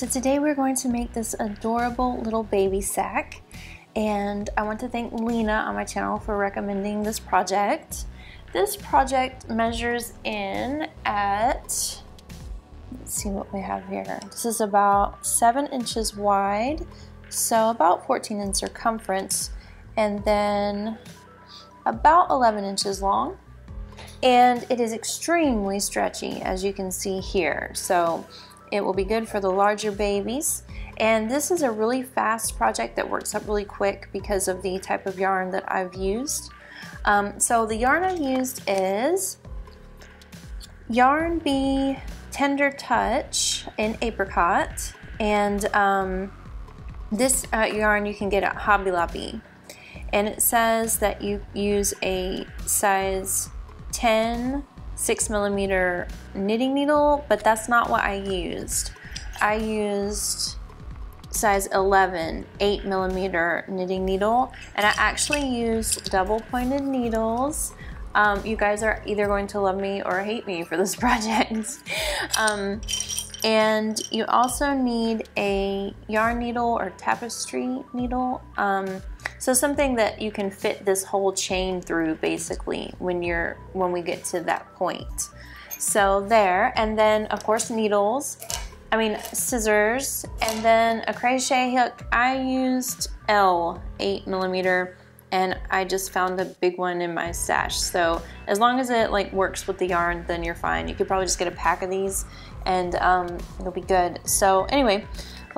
So today we're going to make this adorable little baby sack and I want to thank Lena on my channel for recommending this project. This project measures in at, let's see what we have here. This is about seven inches wide, so about 14 in circumference, and then about 11 inches long. And it is extremely stretchy, as you can see here. So it will be good for the larger babies. And this is a really fast project that works up really quick because of the type of yarn that I've used. Um, so the yarn I've used is Yarn Bee Tender Touch in Apricot. And um, this uh, yarn you can get at Hobby Lobby. And it says that you use a size 10 six millimeter knitting needle, but that's not what I used. I used size 11 8 millimeter knitting needle and I actually used double pointed needles. Um, you guys are either going to love me or hate me for this project. Um, and you also need a yarn needle or tapestry needle. Um, so something that you can fit this whole chain through basically when you're when we get to that point. So there, and then of course needles, I mean scissors, and then a crochet hook. I used L 8 millimeter and I just found a big one in my stash. So as long as it like works with the yarn, then you're fine. You could probably just get a pack of these and um, it'll be good. So anyway,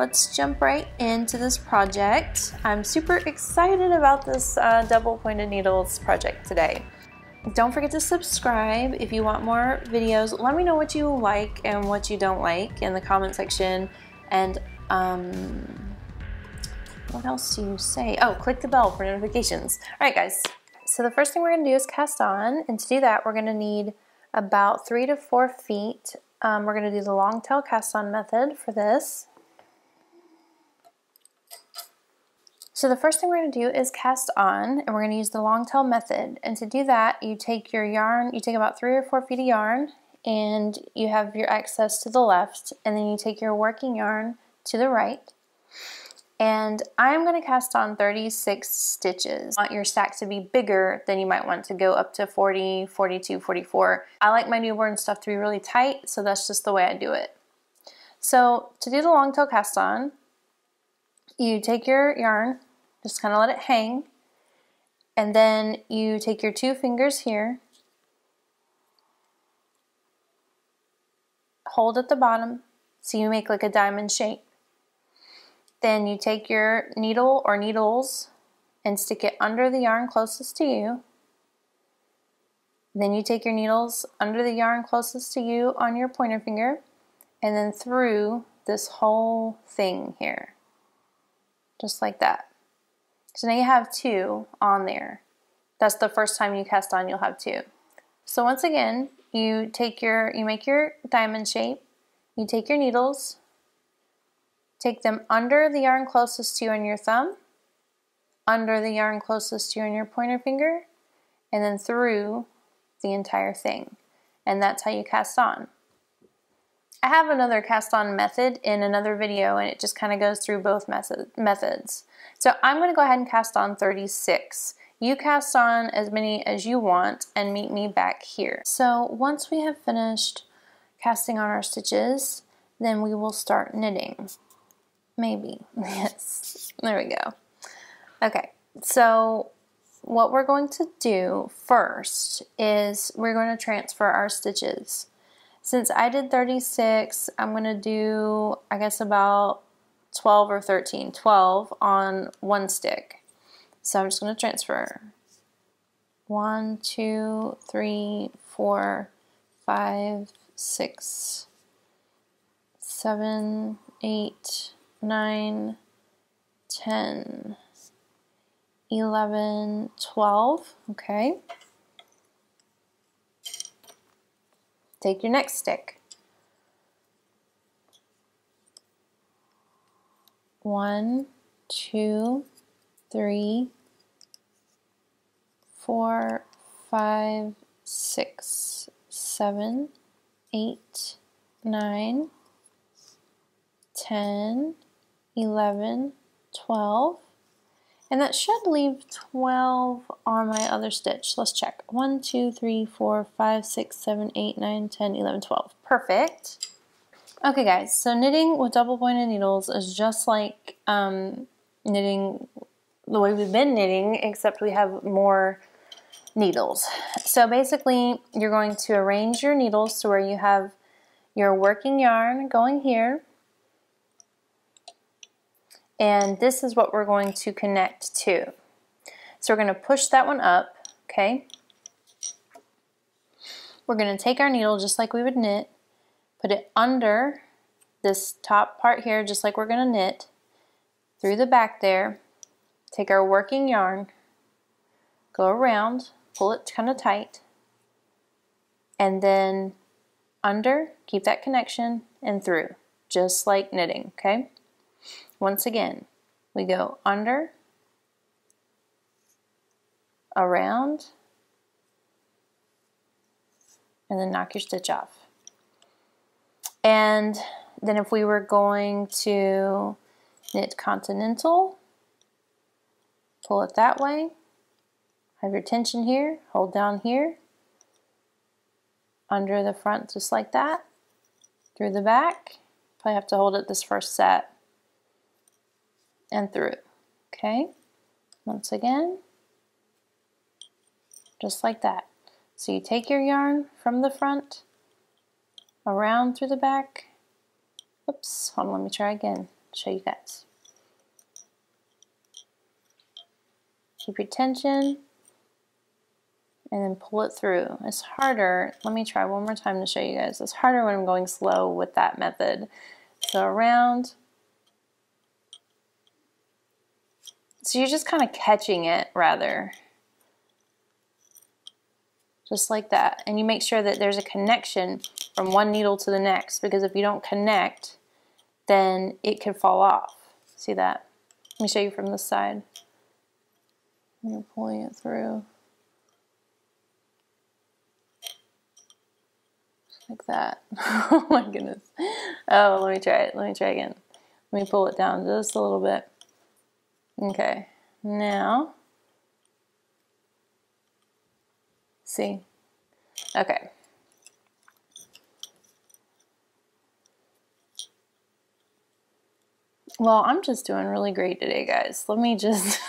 let's jump right into this project. I'm super excited about this uh, double pointed needles project today. Don't forget to subscribe if you want more videos. Let me know what you like and what you don't like in the comment section. And um, what else do you say? Oh, click the bell for notifications. All right, guys. So the first thing we're gonna do is cast on. And to do that, we're gonna need about three to four feet. Um, we're gonna do the long tail cast on method for this. So the first thing we're going to do is cast on, and we're going to use the long tail method. And to do that, you take your yarn, you take about three or four feet of yarn, and you have your excess to the left, and then you take your working yarn to the right. And I'm going to cast on 36 stitches. You want your stack to be bigger, then you might want to go up to 40, 42, 44. I like my newborn stuff to be really tight, so that's just the way I do it. So to do the long tail cast on, you take your yarn, just kind of let it hang. And then you take your two fingers here, hold at the bottom so you make like a diamond shape. Then you take your needle or needles and stick it under the yarn closest to you. Then you take your needles under the yarn closest to you on your pointer finger and then through this whole thing here. Just like that. So now you have two on there. That's the first time you cast on, you'll have two. So once again, you take your, you make your diamond shape, you take your needles, take them under the yarn closest to you on your thumb, under the yarn closest to you on your pointer finger, and then through the entire thing. And that's how you cast on. I have another cast on method in another video and it just kind of goes through both method, methods. So I'm going to go ahead and cast on 36. You cast on as many as you want and meet me back here. So once we have finished casting on our stitches, then we will start knitting. Maybe, yes, there we go. Okay, so what we're going to do first is we're going to transfer our stitches. Since I did 36, I'm going to do, I guess, about 12 or 13. 12 on one stick. So I'm just going to transfer. One, two, three, four, five, six, seven, eight, nine, ten, eleven, twelve. Okay. Take your next stick. One, two, three, four, five, six, seven, eight, nine, 10, 11, 12, and that should leave 12 on my other stitch. Let's check. 1, 2, 3, 4, 5, 6, 7, 8, 9, 10, 11, 12. Perfect. Okay guys, so knitting with double pointed needles is just like um, knitting the way we've been knitting, except we have more needles. So basically, you're going to arrange your needles to where you have your working yarn going here, and this is what we're going to connect to. So we're going to push that one up, okay? We're going to take our needle just like we would knit, put it under this top part here just like we're going to knit, through the back there, take our working yarn, go around, pull it kind of tight, and then under, keep that connection, and through, just like knitting, okay? Once again, we go under, around, and then knock your stitch off. And then if we were going to knit continental, pull it that way, have your tension here, hold down here, under the front just like that, through the back, probably have to hold it this first set, and through, okay? Once again, just like that. So you take your yarn from the front, around through the back, oops, hold on, let me try again, show you guys. Keep your tension, and then pull it through. It's harder, let me try one more time to show you guys. It's harder when I'm going slow with that method. So around, so you're just kind of catching it rather. Just like that. And you make sure that there's a connection from one needle to the next because if you don't connect, then it could fall off. See that? Let me show you from this side. You're pulling it through. like that. oh my goodness. Oh, let me try it. Let me try again. Let me pull it down just a little bit. Okay, now, see, okay. Well, I'm just doing really great today, guys. Let me just...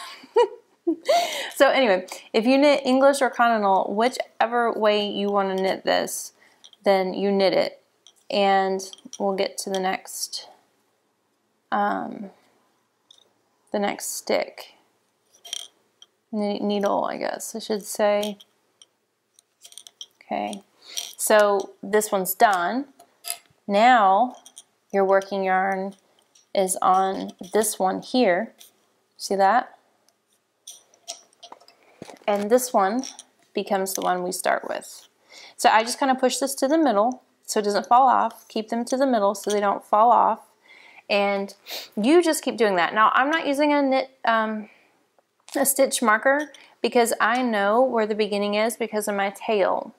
so anyway, if you knit English or Continental, whichever way you want to knit this, then you knit it. And we'll get to the next um, the next stick. Needle I guess I should say. Okay. So this one's done. Now your working yarn is on this one here see that and this one becomes the one we start with so I just kind of push this to the middle so it doesn't fall off. Keep them to the middle so they don't fall off. And you just keep doing that. Now I'm not using a knit, um, a stitch marker because I know where the beginning is because of my tail.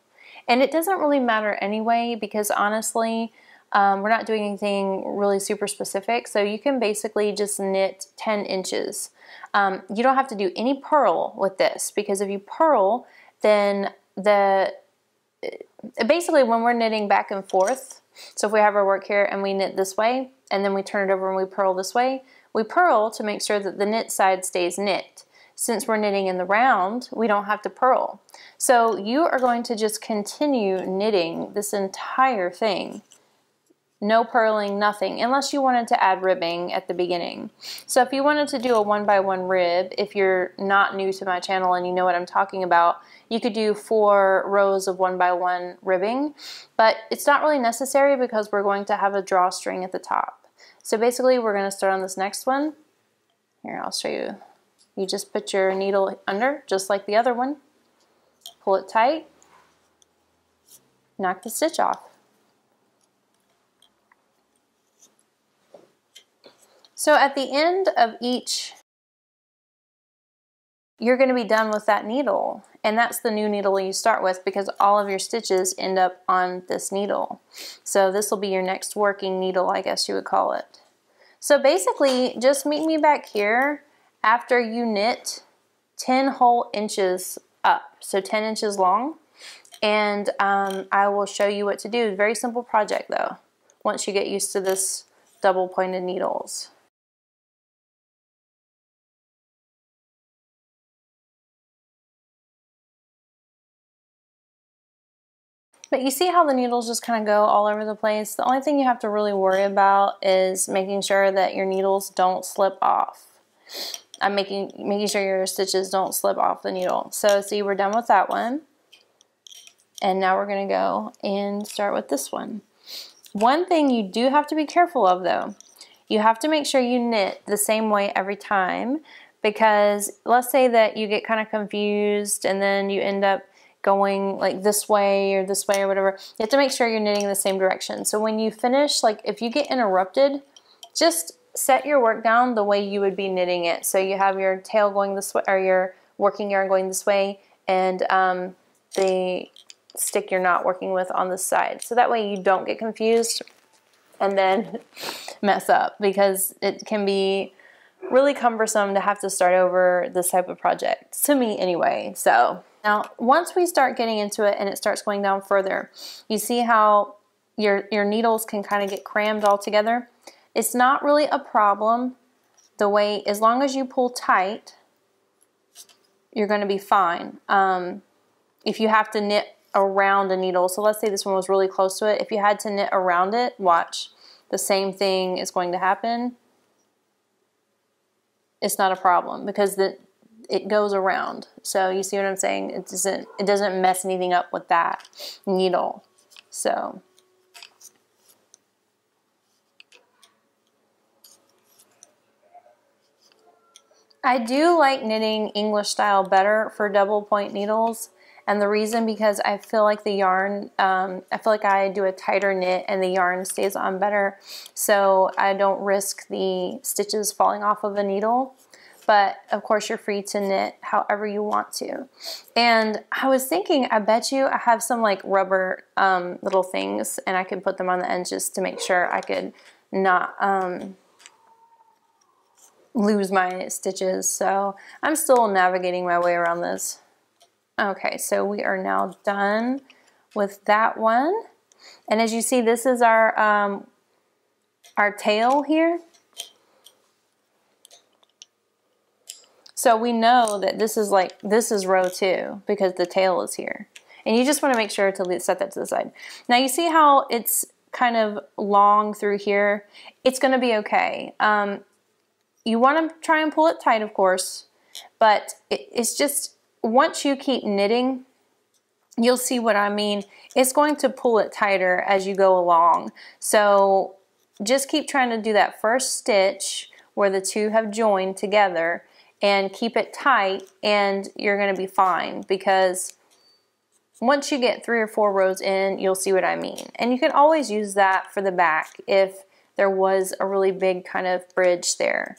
And it doesn't really matter anyway because honestly, um, we're not doing anything really super specific. So you can basically just knit 10 inches. Um, you don't have to do any purl with this because if you purl, then the basically when we're knitting back and forth, so if we have our work here and we knit this way, and then we turn it over and we purl this way, we purl to make sure that the knit side stays knit. Since we're knitting in the round, we don't have to purl. So you are going to just continue knitting this entire thing no purling, nothing, unless you wanted to add ribbing at the beginning. So if you wanted to do a one by one rib, if you're not new to my channel and you know what I'm talking about, you could do four rows of one by one ribbing, but it's not really necessary because we're going to have a drawstring at the top. So basically we're going to start on this next one. Here, I'll show you. You just put your needle under, just like the other one. Pull it tight, knock the stitch off. So at the end of each, you're going to be done with that needle. And that's the new needle you start with because all of your stitches end up on this needle. So this will be your next working needle, I guess you would call it. So basically, just meet me back here after you knit 10 whole inches up, so 10 inches long, and um, I will show you what to do. Very simple project though, once you get used to this double pointed needles. But you see how the needles just kind of go all over the place? The only thing you have to really worry about is making sure that your needles don't slip off. I'm making making sure your stitches don't slip off the needle. So see, we're done with that one. And now we're gonna go and start with this one. One thing you do have to be careful of though, you have to make sure you knit the same way every time because let's say that you get kind of confused and then you end up going like this way or this way or whatever. You have to make sure you're knitting in the same direction. So when you finish, like if you get interrupted, just set your work down the way you would be knitting it. So you have your tail going this way, or your working yarn going this way, and um, the stick you're not working with on the side. So that way you don't get confused and then mess up because it can be really cumbersome to have to start over this type of project, to me anyway. So now once we start getting into it and it starts going down further, you see how your, your needles can kind of get crammed all together. It's not really a problem the way, as long as you pull tight, you're going to be fine. Um, if you have to knit around a needle, so let's say this one was really close to it, if you had to knit around it, watch, the same thing is going to happen. It's not a problem because the, it goes around. So you see what I'm saying? It doesn't, it doesn't mess anything up with that needle. So I do like knitting English style better for double point needles. And the reason because I feel like the yarn, um, I feel like I do a tighter knit and the yarn stays on better. So I don't risk the stitches falling off of the needle. But of course you're free to knit however you want to. And I was thinking, I bet you I have some like rubber um, little things and I could put them on the end just to make sure I could not um, lose my stitches. So I'm still navigating my way around this. Okay, so we are now done with that one. And as you see, this is our, um, our tail here. So we know that this is like, this is row two because the tail is here. And you just want to make sure to set that to the side. Now you see how it's kind of long through here? It's going to be okay. Um, you want to try and pull it tight, of course, but it, it's just once you keep knitting, you'll see what I mean. It's going to pull it tighter as you go along. So just keep trying to do that first stitch where the two have joined together and keep it tight and you're going to be fine because once you get three or four rows in, you'll see what I mean. And you can always use that for the back if there was a really big kind of bridge there.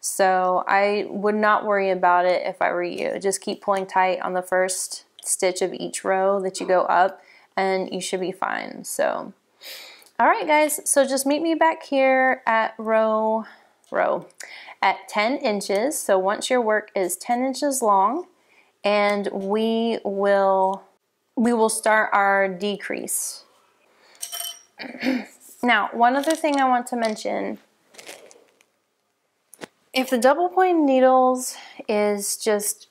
So I would not worry about it if I were you. Just keep pulling tight on the first stitch of each row that you go up and you should be fine. So, all right guys, so just meet me back here at row, row, at 10 inches. So once your work is 10 inches long and we will, we will start our decrease. now, one other thing I want to mention if the double point needles is just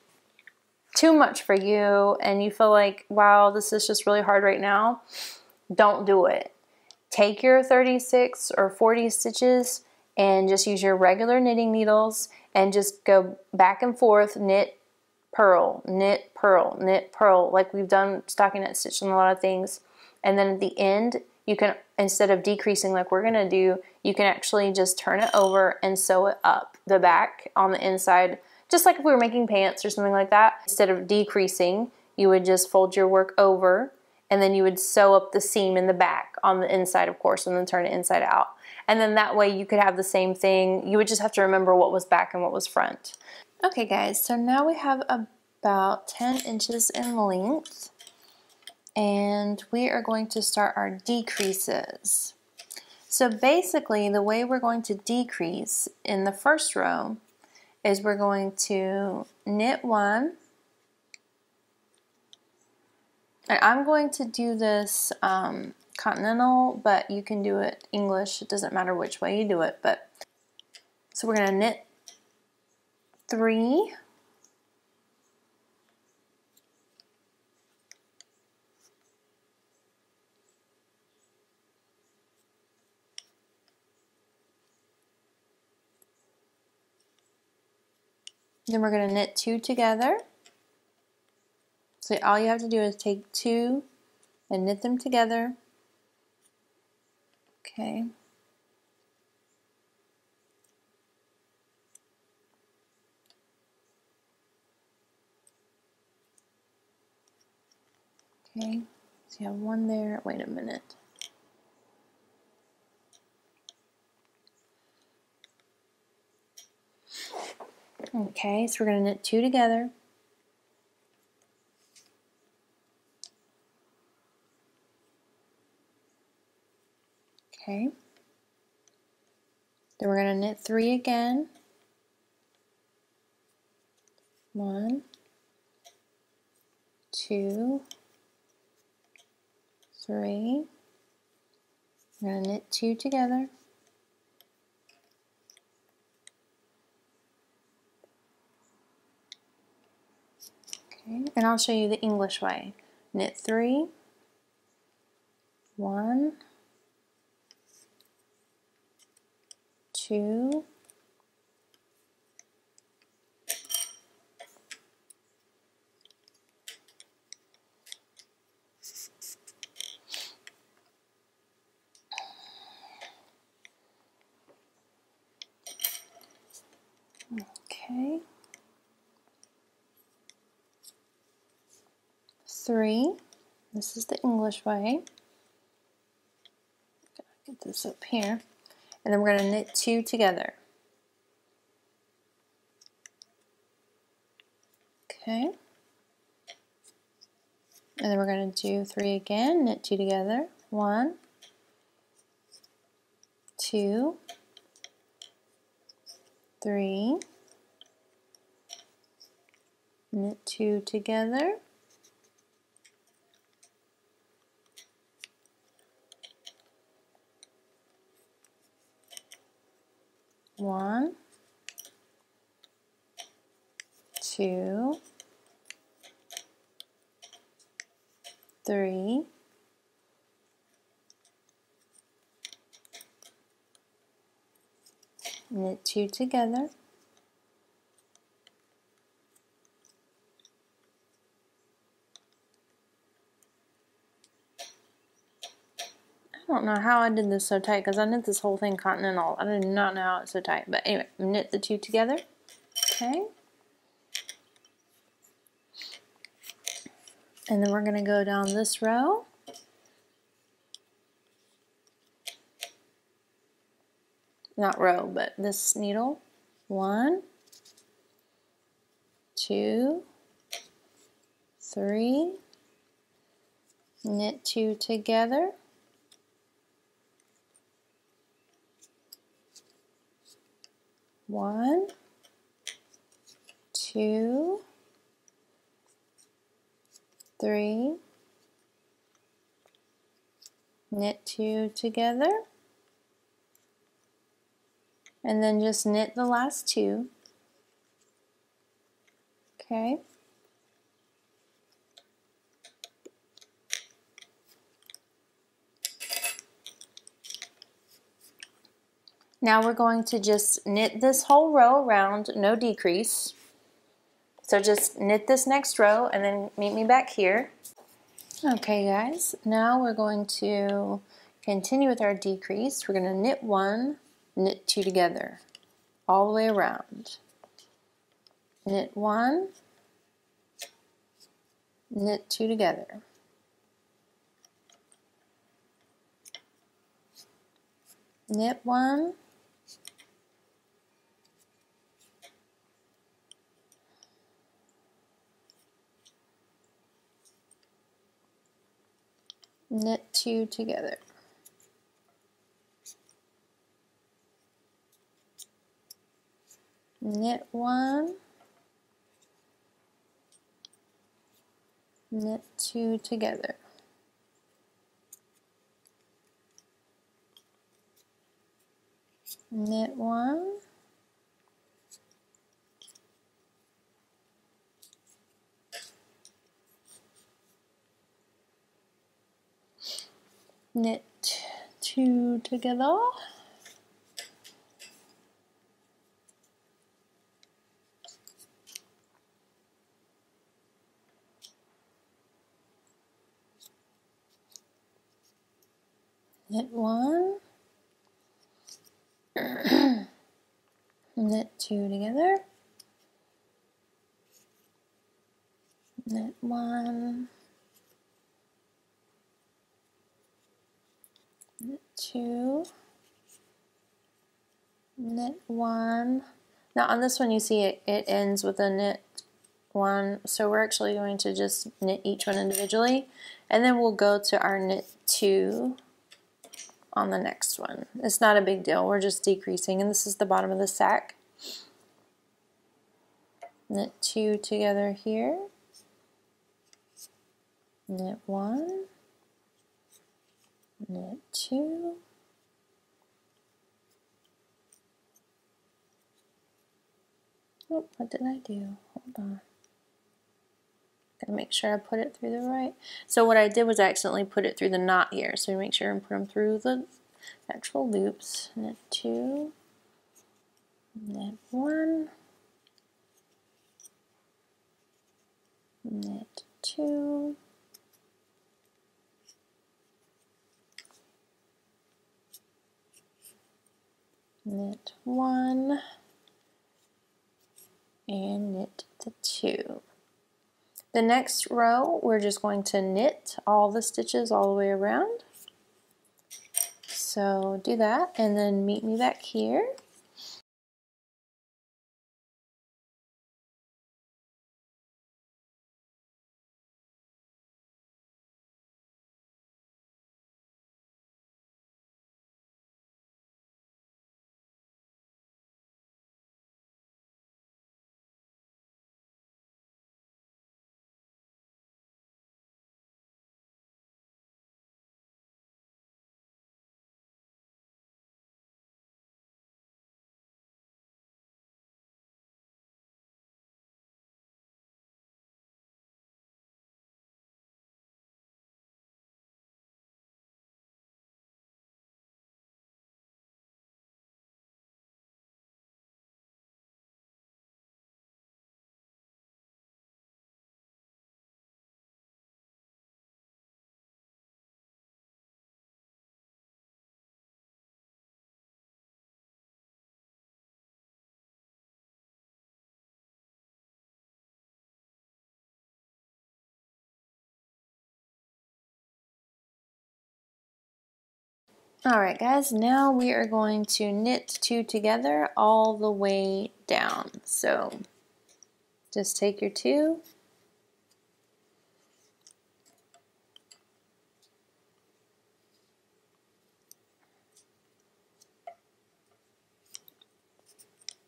too much for you and you feel like, wow, this is just really hard right now, don't do it. Take your 36 or 40 stitches and just use your regular knitting needles and just go back and forth, knit, purl, knit, purl, knit, purl, like we've done stockinette stitch on a lot of things. And then at the end, you can, instead of decreasing like we're gonna do, you can actually just turn it over and sew it up the back on the inside, just like if we were making pants or something like that. Instead of decreasing, you would just fold your work over and then you would sew up the seam in the back on the inside, of course, and then turn it inside out. And then that way you could have the same thing. You would just have to remember what was back and what was front. Okay guys, so now we have about 10 inches in length and we are going to start our decreases. So basically the way we're going to decrease in the first row is we're going to knit one and I'm going to do this um, continental but you can do it English it doesn't matter which way you do it but so we're going to knit three Then we're going to knit two together. So all you have to do is take two and knit them together. Okay. Okay, so you have one there. Wait a minute. Okay, so we're going to knit two together. Okay. Then we're going to knit three again. One, two, three. We're going to knit two together. Okay, and I'll show you the English way. Knit three, one, two, Okay. three. This is the English way. Get this up here. And then we're going to knit two together. Okay. And then we're going to do three again, knit two together. One, two, three, knit two together. One, two, three, knit two together, don't know how I did this so tight because I knit this whole thing continental. I did not know how it's so tight. But anyway, knit the two together. Okay. And then we're going to go down this row. Not row, but this needle. One, two, three, knit two together. One, two, three, knit two together, and then just knit the last two. Okay. Now we're going to just knit this whole row around, no decrease. So just knit this next row and then meet me back here. Okay guys, now we're going to continue with our decrease. We're going to knit one, knit two together, all the way around. Knit one, knit two together. Knit one, knit two together. Knit one, knit two together. Knit one, knit two together. knit one, knit two together, knit one, knit two, knit one. Now on this one you see it, it ends with a knit one, so we're actually going to just knit each one individually, and then we'll go to our knit two on the next one. It's not a big deal, we're just decreasing, and this is the bottom of the sack. Knit two together here, knit one, knit two, Oh, what did I do? Hold on. Gotta make sure I put it through the right. So what I did was I accidentally put it through the knot here. So make sure and put them through the actual loops. Knit two, knit one, knit two, knit one, and knit the two. The next row, we're just going to knit all the stitches all the way around. So do that and then meet me back here. Alright guys, now we are going to knit two together all the way down. So just take your two,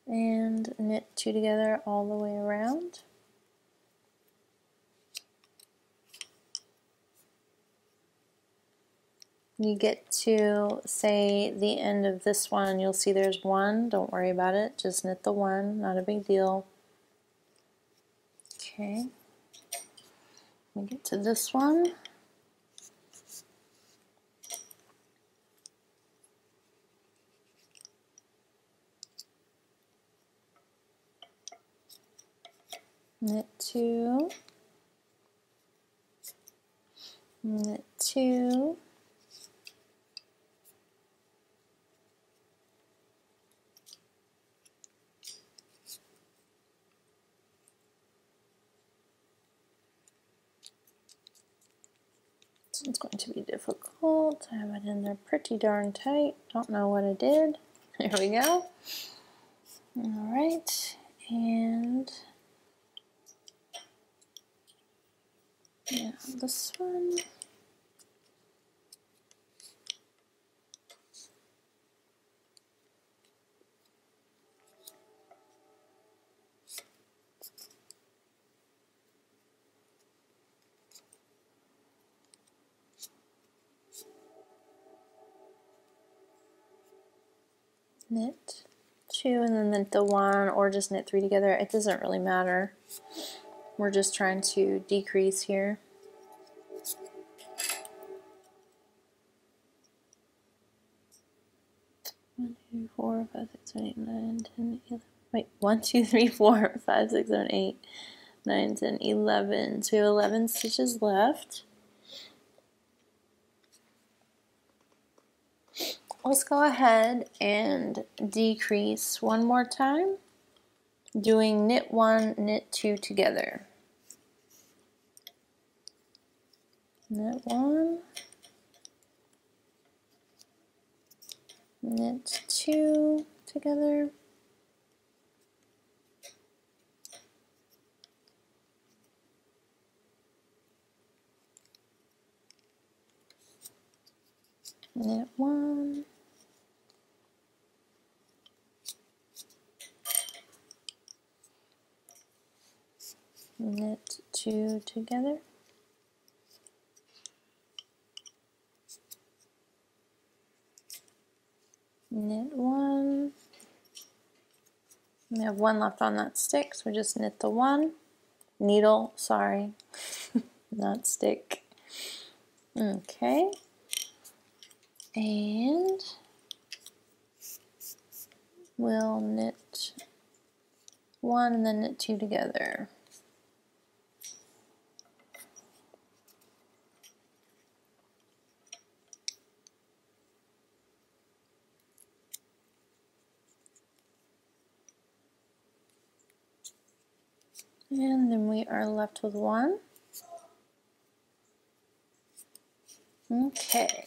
and knit two together all the way around. You get to say the end of this one. You'll see there's one. Don't worry about it. Just knit the one. Not a big deal. Okay. We get to this one. Knit two. Knit two This one's going to be difficult. I have it in there pretty darn tight. Don't know what I did. There we go. All right, and yeah, this one. Knit two and then knit the one or just knit three together. It doesn't really matter. We're just trying to decrease here. One, two, four, five, six, seven, eight, nine, ten, eleven. Wait, one, two, three, four, five, six, seven, eight, nine, ten, eleven. So we have eleven stitches left. Let's go ahead and decrease one more time, doing knit one, knit two together. Knit one, knit two together. Knit one. Knit two together. knit one. We have one left on that stick, so we just knit the one. Needle, sorry, not stick. Okay. And we'll knit one and then knit two together. And then we are left with one. Okay.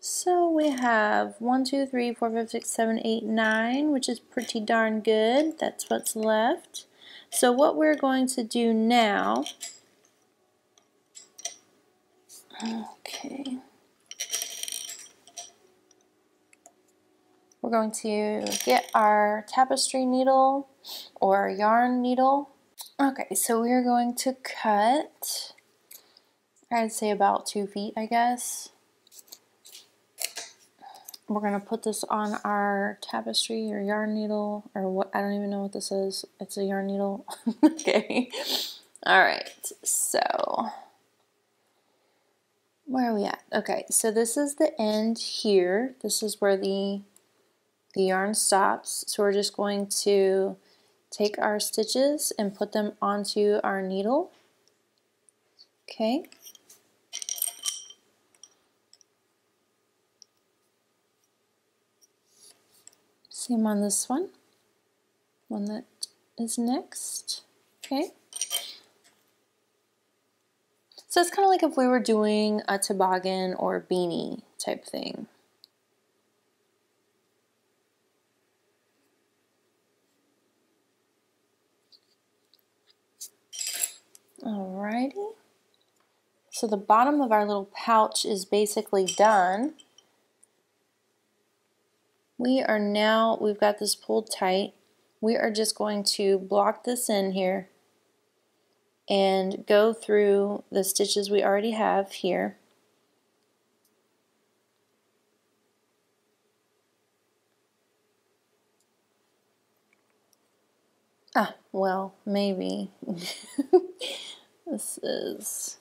So we have one, two, three, four, five, six, seven, eight, nine, which is pretty darn good. That's what's left. So what we're going to do now, okay, we're going to get our tapestry needle or yarn needle. Okay, so we're going to cut, I'd say about two feet, I guess. We're going to put this on our tapestry or yarn needle, or what, I don't even know what this is. It's a yarn needle. okay. All right, so where are we at? Okay, so this is the end here. This is where the the yarn stops. So we're just going to take our stitches and put them onto our needle. Okay. Same on this one, one that is next. Okay. So it's kind of like if we were doing a toboggan or beanie type thing. So the bottom of our little pouch is basically done. We are now, we've got this pulled tight. We are just going to block this in here and go through the stitches we already have here. Ah, well, maybe. This is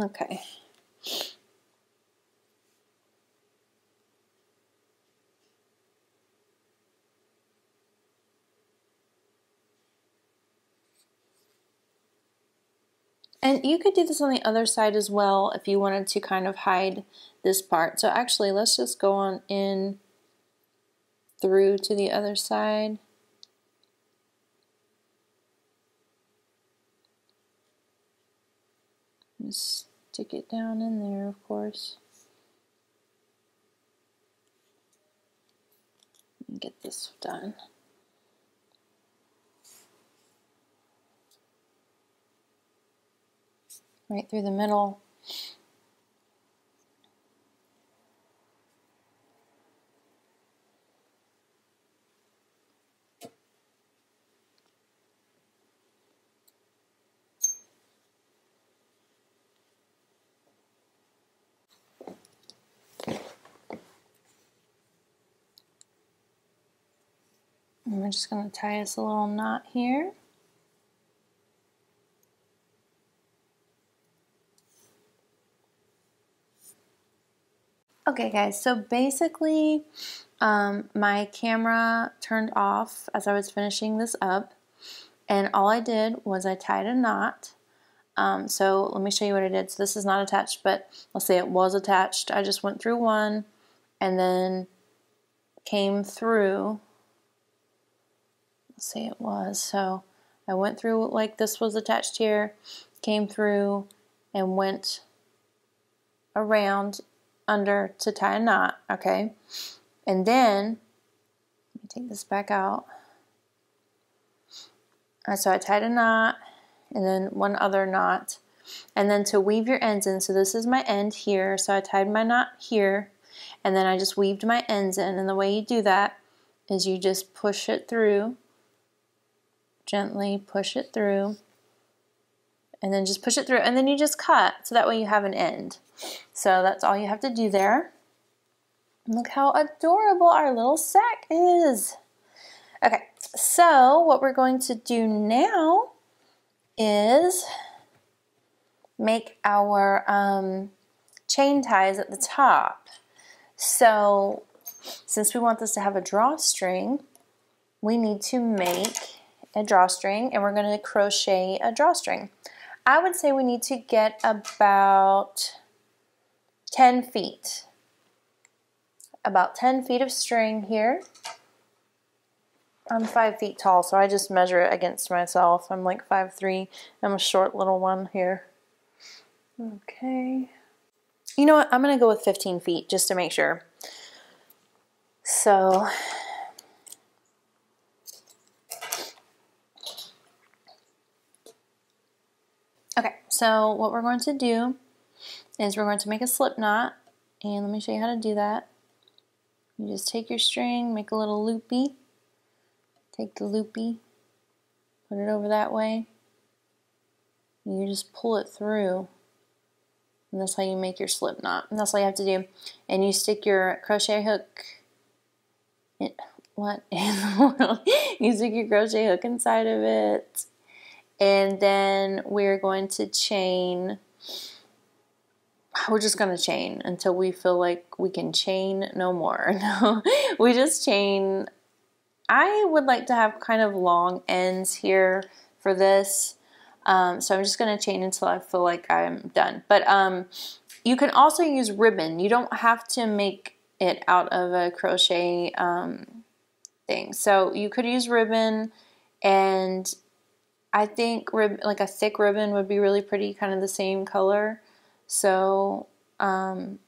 okay. And you could do this on the other side as well if you wanted to kind of hide this part. So actually, let's just go on in through to the other side. Stick it down in there, of course. And get this done. Right through the middle. I'm just going to tie us a little knot here. Okay guys, so basically um, my camera turned off as I was finishing this up and all I did was I tied a knot. Um, so let me show you what I did. So this is not attached, but let's say it was attached. I just went through one and then came through. Let's say it was. So I went through like this was attached here, came through and went around under to tie a knot, okay? And then, let me take this back out. So I tied a knot and then one other knot. And then to weave your ends in, so this is my end here, so I tied my knot here, and then I just weaved my ends in. And the way you do that is you just push it through, gently push it through, and then just push it through, and then you just cut, so that way you have an end. So that's all you have to do there. Look how adorable our little sack is. Okay, so what we're going to do now is make our um, chain ties at the top. So since we want this to have a drawstring, we need to make a drawstring and we're going to crochet a drawstring. I would say we need to get about 10 feet. About 10 feet of string here. I'm five feet tall, so I just measure it against myself. I'm like five three. I'm a short little one here. Okay. You know what? I'm going to go with 15 feet just to make sure. So, okay, so what we're going to do is we're going to make a slip knot and let me show you how to do that. You just take your string, make a little loopy, take the loopy, put it over that way, and you just pull it through and that's how you make your slip knot. And that's all you have to do. And you stick your crochet hook in, what? In the world. You stick your crochet hook inside of it and then we're going to chain we're just going to chain until we feel like we can chain no more. No, we just chain. I would like to have kind of long ends here for this. Um, so I'm just going to chain until I feel like I'm done. But um, you can also use ribbon. You don't have to make it out of a crochet um, thing. So you could use ribbon and I think rib like a thick ribbon would be really pretty, kind of the same color. So, um,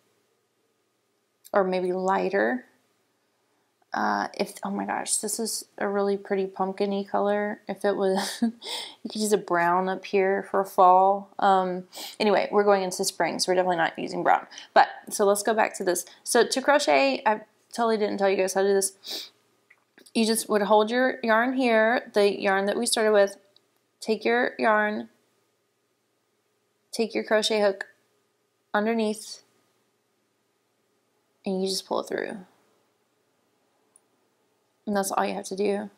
or maybe lighter. Uh, if oh my gosh, this is a really pretty pumpkiny color. If it was, you could use a brown up here for fall. Um, anyway, we're going into spring, so we're definitely not using brown. But so let's go back to this. So to crochet, I totally didn't tell you guys how to do this. You just would hold your yarn here, the yarn that we started with. Take your yarn, take your crochet hook underneath and you just pull it through. And that's all you have to do.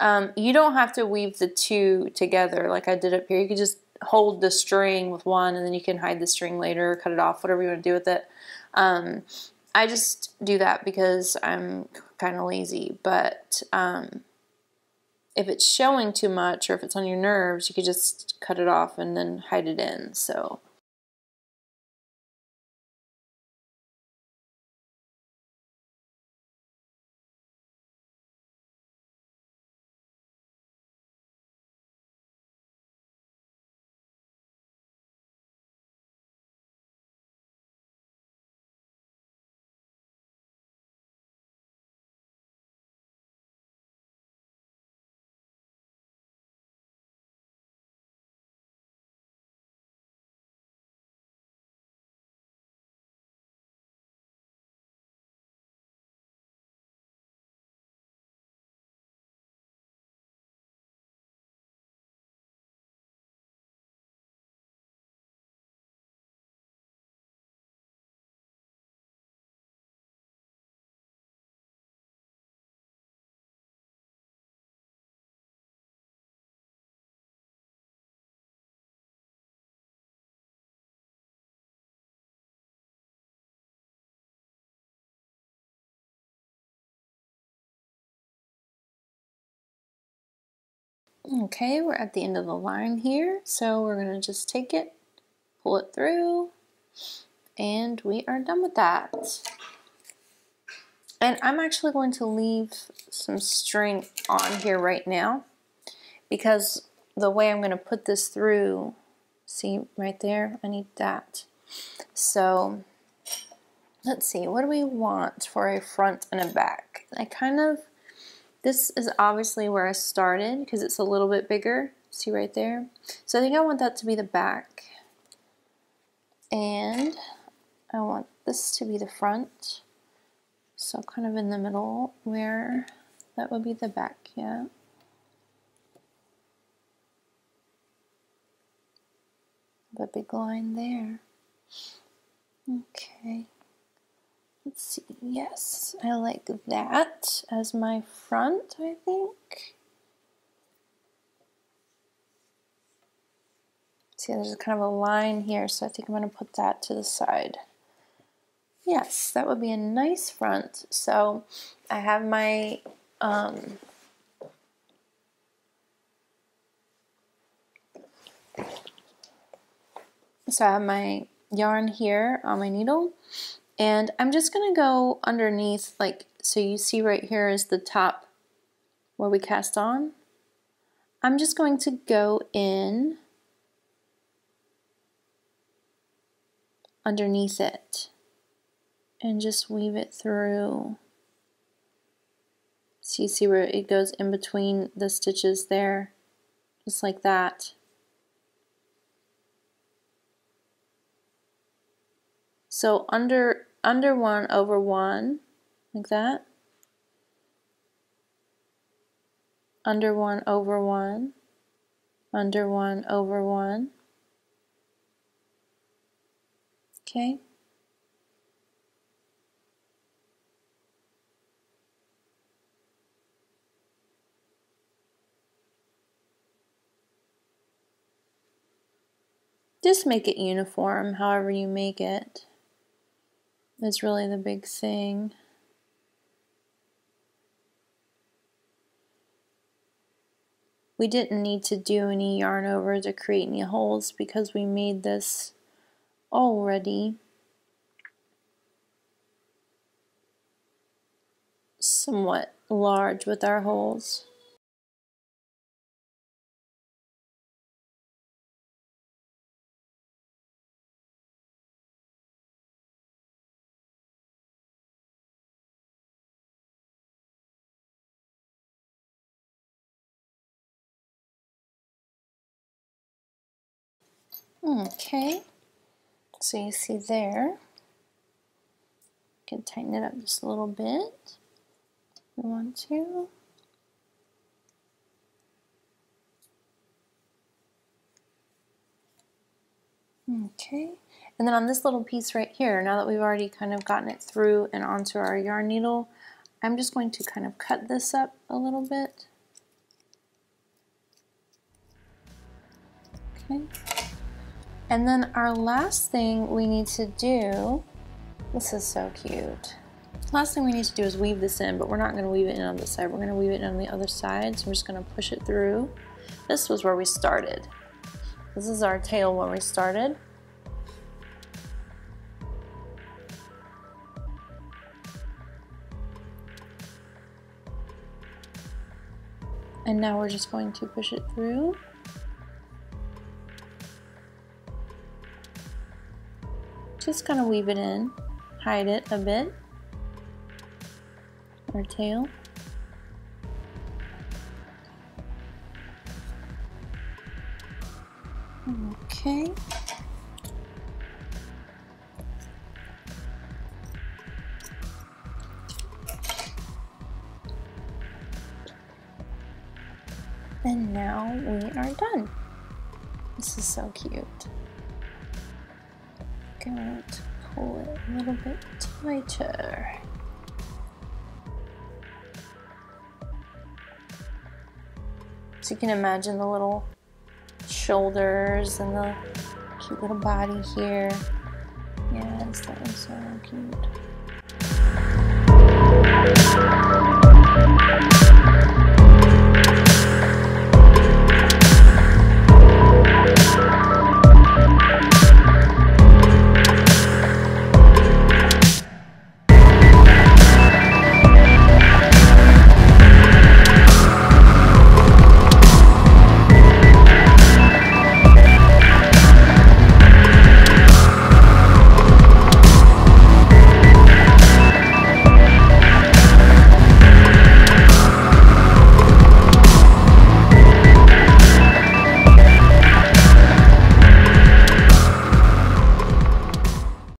Um, you don't have to weave the two together like I did up here. You could just hold the string with one and then you can hide the string later, cut it off, whatever you want to do with it. Um, I just do that because I'm kind of lazy, but um, if it's showing too much or if it's on your nerves, you could just cut it off and then hide it in. So Okay, we're at the end of the line here, so we're going to just take it, pull it through, and we are done with that. And I'm actually going to leave some string on here right now because the way I'm going to put this through, see right there, I need that. So let's see, what do we want for a front and a back? I kind of, this is obviously where I started because it's a little bit bigger. See right there? So I think I want that to be the back. And I want this to be the front. So kind of in the middle where that would be the back, yeah. A big line there. Okay. Let's see. Yes, I like that as my front, I think. See, there's kind of a line here, so I think I'm going to put that to the side. Yes, that would be a nice front. So I have my um, so I have my yarn here on my needle and I'm just going to go underneath, like, so you see right here is the top where we cast on. I'm just going to go in underneath it and just weave it through. So you see where it goes in between the stitches there, just like that. So under under 1 over 1, like that. Under 1 over 1, under 1 over 1. Okay. Just make it uniform, however you make it is really the big thing. We didn't need to do any yarn over to create any holes because we made this already somewhat large with our holes. Okay, so you see there, you can tighten it up just a little bit if you want to. Okay, and then on this little piece right here, now that we've already kind of gotten it through and onto our yarn needle, I'm just going to kind of cut this up a little bit. Okay. And then our last thing we need to do, this is so cute. Last thing we need to do is weave this in, but we're not gonna weave it in on this side. We're gonna weave it in on the other side. So we're just gonna push it through. This was where we started. This is our tail when we started. And now we're just going to push it through. Just kind of weave it in, hide it a bit, our tail. Okay. And now we are done. This is so cute pull it a little bit tighter. So you can imagine the little shoulders and the cute little body here. Yes, that was so cute.